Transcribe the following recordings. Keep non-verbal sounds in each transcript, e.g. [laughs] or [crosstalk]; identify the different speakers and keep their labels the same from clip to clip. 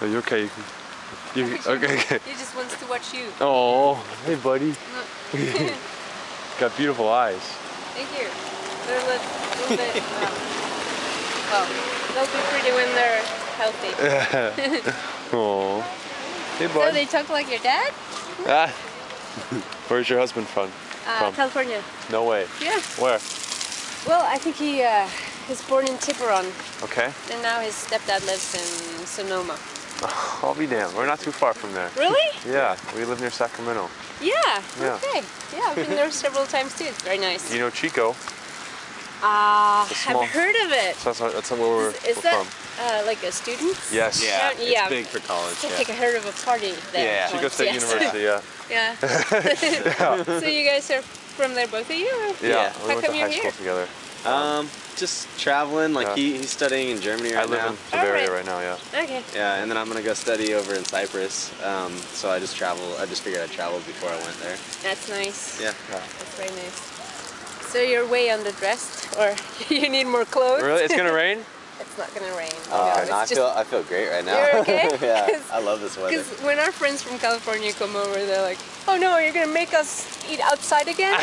Speaker 1: Are you okay? You, you okay? Okay.
Speaker 2: He just wants to watch you.
Speaker 1: Oh, hey, buddy. [laughs] Got beautiful eyes.
Speaker 2: Thank you. They're a little, bit. Um, well, they'll be pretty when they're healthy. [laughs]
Speaker 1: Oh. Hey,
Speaker 2: So
Speaker 1: bud.
Speaker 2: they talk like your dad?
Speaker 1: Ah. [laughs] Where's your husband from?
Speaker 2: Uh? California.
Speaker 1: No way.
Speaker 2: Yeah.
Speaker 1: Where?
Speaker 2: Well, I think he uh, was born in Tiburon,
Speaker 1: Okay.
Speaker 2: and now his stepdad lives in Sonoma. [laughs]
Speaker 1: I'll be damned. We're not too far from there.
Speaker 2: Really? [laughs]
Speaker 1: Yeah, we live near Sacramento.
Speaker 2: Yeah.
Speaker 1: Yeah.
Speaker 2: Okay. Yeah, I've been there several times too. It's very nice.
Speaker 1: You know Chico?
Speaker 2: Ah,
Speaker 1: It's small-
Speaker 2: I've heard of it.
Speaker 1: So that's, that's where we're,
Speaker 2: Is
Speaker 1: we're
Speaker 2: that
Speaker 1: from.
Speaker 2: uh, like a student?
Speaker 1: Yes.
Speaker 3: Yeah,
Speaker 2: Yeah, yeah.
Speaker 3: big for college.
Speaker 2: I
Speaker 3: Yeah.
Speaker 2: think I heard of a party there.
Speaker 3: Yeah.
Speaker 1: Chico
Speaker 2: once,
Speaker 1: State
Speaker 2: yes.
Speaker 1: University, yeah. [laughs]
Speaker 2: Yeah. [laughs] so you guys are from there, both of you? or-
Speaker 1: Yeah,
Speaker 3: Yeah.
Speaker 1: we
Speaker 2: How
Speaker 1: went to
Speaker 2: come
Speaker 1: high
Speaker 2: you're
Speaker 1: school
Speaker 2: here?
Speaker 1: together.
Speaker 3: Um, just traveling. Like
Speaker 1: Yeah.
Speaker 3: he, he's studying in Germany right now.
Speaker 1: I
Speaker 3: right
Speaker 1: live
Speaker 3: now.
Speaker 1: in Bavaria
Speaker 2: Alright.
Speaker 1: right now, yeah.
Speaker 2: Okay.
Speaker 3: Yeah, and then I'm gonna go study over in Cyprus. Um, so I just travel. I just figured I'd travel before I went there.
Speaker 2: That's nice.
Speaker 3: Yeah.
Speaker 2: That's very nice. So you're way underdressed, or [laughs] you need more clothes?
Speaker 1: Really? It's gonna rain? [laughs]
Speaker 2: It's not gonna rain.
Speaker 3: Uh,
Speaker 2: no,
Speaker 3: no, I
Speaker 2: just
Speaker 3: feel I feel great right now.
Speaker 2: You're okay? [laughs]
Speaker 3: yeah,
Speaker 2: 'Cause-
Speaker 3: I love this weather.
Speaker 2: Because when our friends from California come over, they're like, "Oh no, you're gonna make us eat outside again."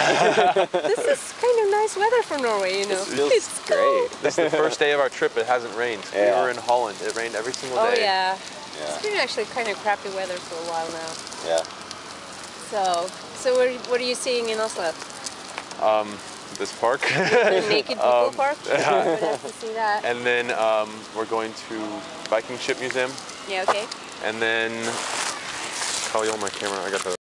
Speaker 2: this is kind of nice weather for Norway, you know.
Speaker 3: This feels
Speaker 2: It's so-
Speaker 3: great.
Speaker 1: This is the first day of our trip. It hasn't rained. We were in Holland. It rained every single
Speaker 2: Oh
Speaker 1: day.
Speaker 2: yeah.
Speaker 3: Yeah,
Speaker 2: It's been actually kind of crappy weather for a while now.
Speaker 3: yeah.
Speaker 2: So, so what, what are you seeing in Oslo?
Speaker 1: This park. [laughs]
Speaker 2: The naked people
Speaker 1: Um,
Speaker 2: park? [laughs] I have to see that.
Speaker 1: and then um, we're going to Viking Ship Museum.
Speaker 2: Yeah, okay.
Speaker 1: And then, I'll hold my camera. I got the